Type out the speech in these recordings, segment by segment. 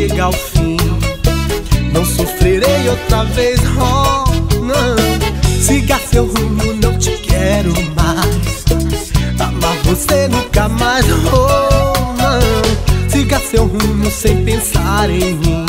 chega ao fim. Não sofrerei outra vez, oh, não. Siga seu rumo, não te quero mais. Amar você nunca mais, oh, não. Siga seu rumo sem pensar em mim.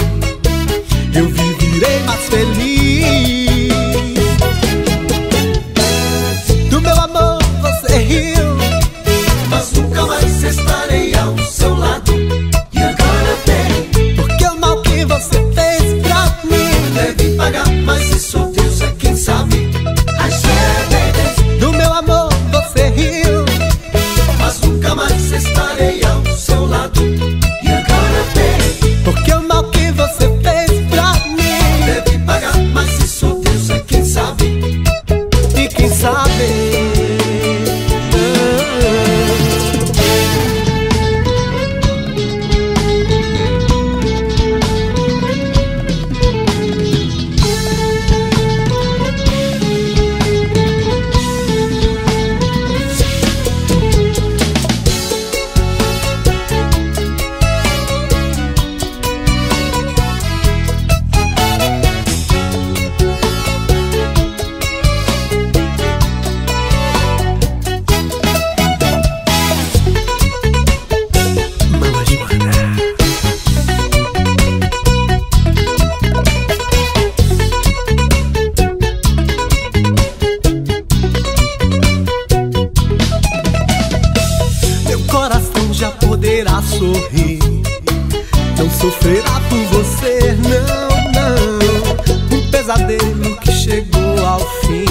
sorrir. Não sofrerá por você, não, não. Um pesadelo que chegou ao fim.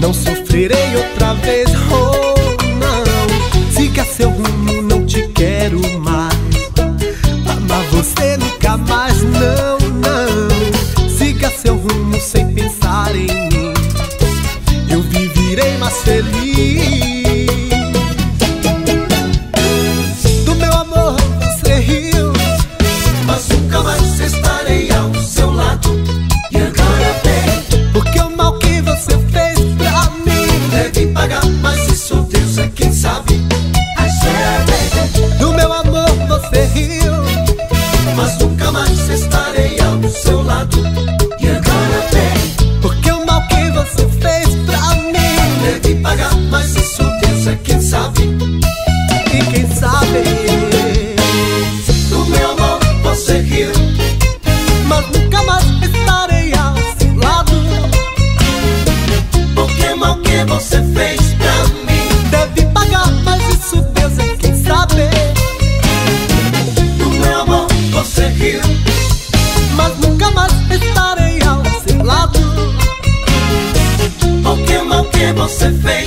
Não sofrerei outra vez, oh, não. Siga seu rumo, não te quero mais. Amar você nunca mais, não, não. Siga seu rumo sem pensar em mim. Eu vivirei mais feliz. Yeah. Mas estarei ao seu lado. O que mal que você fez?